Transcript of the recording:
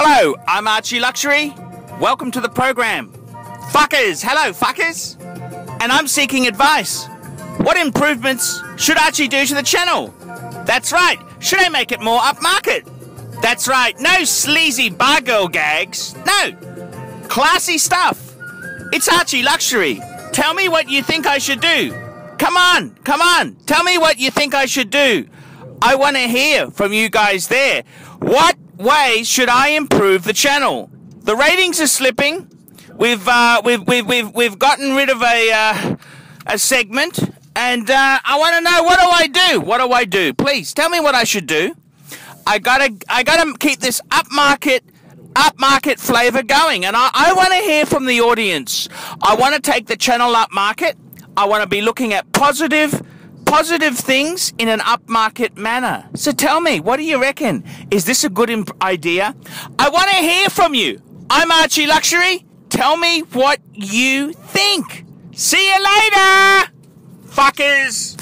Hello, I'm Archie Luxury. Welcome to the program. Fuckers, hello, fuckers. And I'm seeking advice. What improvements should Archie do to the channel? That's right, should I make it more upmarket? That's right, no sleazy bar girl gags. No, classy stuff. It's Archie Luxury. Tell me what you think I should do. Come on, come on, tell me what you think I should do. I want to hear from you guys there. What ways should I improve the channel? The ratings are slipping. We've uh, we've, we've we've we've gotten rid of a uh, a segment, and uh, I want to know what do I do? What do I do? Please tell me what I should do. I gotta I gotta keep this upmarket upmarket flavor going, and I, I want to hear from the audience. I want to take the channel upmarket. I want to be looking at positive positive things in an upmarket manner. So tell me, what do you reckon? Is this a good idea? I want to hear from you. I'm Archie Luxury. Tell me what you think. See you later, fuckers.